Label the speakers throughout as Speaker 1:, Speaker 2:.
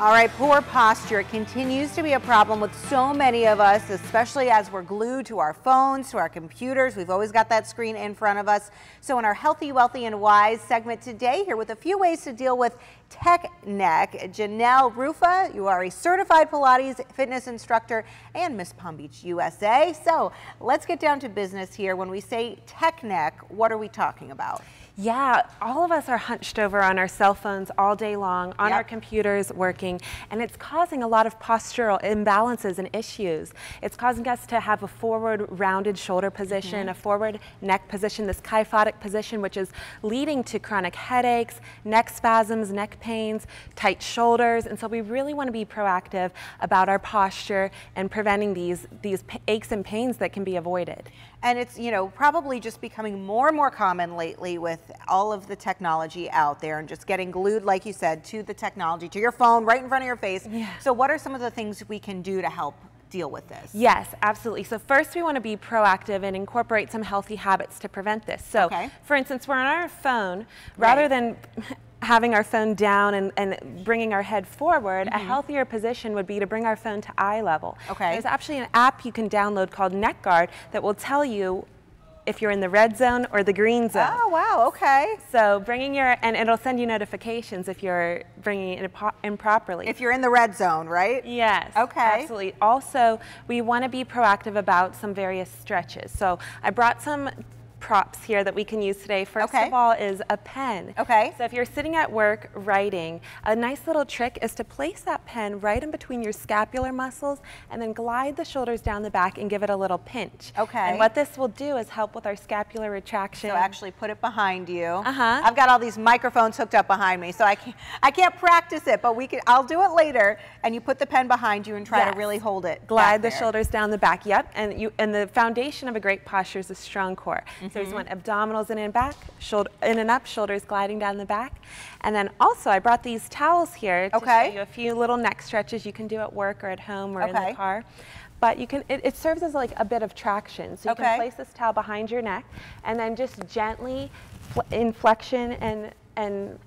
Speaker 1: All right, poor posture continues to be a problem with so many of us, especially as we're glued to our phones, to our computers. We've always got that screen in front of us. So in our Healthy, Wealthy, and Wise segment today, here with a few ways to deal with tech neck, Ginelle Ruffa, you are a certified Pilates fitness instructor and Miss Palm Beach, USA. So let's get down to business here. When we say tech neck, what are we talking about?
Speaker 2: Yeah, all of us are hunched over on our cell phones all day long, on yep. our computers working, and it's causing a lot of postural imbalances and issues. It's causing us to have a forward rounded shoulder position, mm -hmm. a forward neck position, this kyphotic position, which is leading to chronic headaches, neck spasms, neck pains, tight shoulders, and so we really want to be proactive about our posture and preventing these, these aches and pains that can be avoided.
Speaker 1: And it's, you know, probably just becoming more and more common lately with all of the technology out there and just getting glued, like you said, to the technology, to your phone, right in front of your face. Yeah. So what are some of the things we can do to help deal with this?
Speaker 2: Yes, absolutely. So first we want to be proactive and incorporate some healthy habits to prevent this. So okay. for instance, we're on our phone, rather right. than having our phone down and, and bringing our head forward, mm -hmm. a mm-hmm. healthier position would be to bring our phone to eye level. Okay. There's actually an app you can download called NeckGuard that will tell you if you're in the red zone or the green ah, zone.
Speaker 1: Oh, wow, okay.
Speaker 2: So bringing your, and it'll send you notifications if you're bringing it improperly.
Speaker 1: If you're in the red zone, right?
Speaker 2: Yes. Okay. Absolutely. Also, we want to be proactive about some various stretches. So I brought some props here that we can use today. First okay. of all is a pen. Okay. So if you're sitting at work writing, a nice little trick is to place that pen right in between your scapular muscles and then glide the shoulders down the back and give it a little pinch. Okay. And what this will do is help with our scapular retraction.
Speaker 1: So actually put it behind you. Uh-huh. I've got all these microphones hooked up behind me, so I can't, I can't practice it, but we can, I'll do it later. And you put the pen behind you and try yes. to really hold it.
Speaker 2: Glide the there. shoulders down the back, yep. And, you, and the foundation of a great posture is a strong core. Mm -hmm. So there's mm-hmm. want abdominals in and back, shoulder, in and up, shoulders gliding down the back. And then also I brought these towels here to okay. show you a few little neck stretches you can do at work or at home or okay. in the car. But you can, it, it, serves as like a bit of traction. So you okay. can place this towel behind your neck and then just gently, in flexion and, and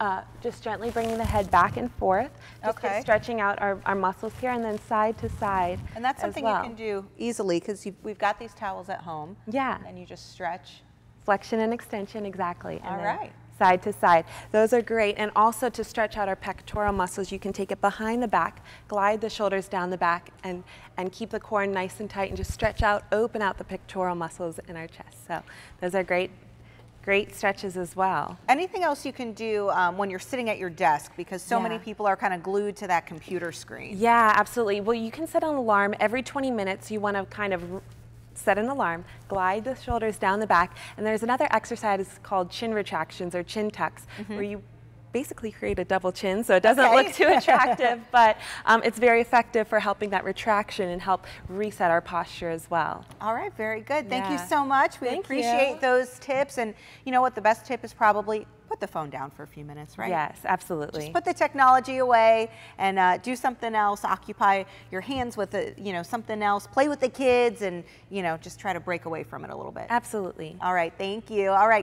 Speaker 2: uh, just gently bringing the head back and forth, just okay. stretching out our, our muscles here, and then side to side.
Speaker 1: And that's something
Speaker 2: well.
Speaker 1: you can do easily because we've got these towels at home.
Speaker 2: Yeah.
Speaker 1: And you just stretch.
Speaker 2: Flexion and extension, exactly.
Speaker 1: All right
Speaker 2: side to side. Those are great. And also to stretch out our pectoral muscles, you can take it behind the back, glide the shoulders down the back, and, and keep the core nice and tight, and just stretch out, open out the pectoral muscles in our chest. So those are great great stretches as well.
Speaker 1: Anything else you can do um, when you're sitting at your desk because so yeah. many people are kind of glued to that computer screen?
Speaker 2: Yeah, absolutely. Well, you can set an alarm every 20 minutes. You want to kind of set an alarm, glide the shoulders down the back, and there's another exercise called chin retractions or chin tucks mm -hmm. where you basically create a double chin, so it doesn't okay. look too attractive, but um, it's very effective for helping that retraction and help reset our posture as well.
Speaker 1: All right, very good. Thank yeah. you so much. We
Speaker 2: Thank
Speaker 1: appreciate
Speaker 2: you.
Speaker 1: those tips. And you know what, the best tip is probably put the phone down for a few minutes, right?
Speaker 2: Yes, absolutely.
Speaker 1: Just put the technology away and uh, do something else. Occupy your hands with a, you know something else. Play with the kids and you know just try to break away from it a little bit.
Speaker 2: Absolutely.
Speaker 1: All right, thank you. All right.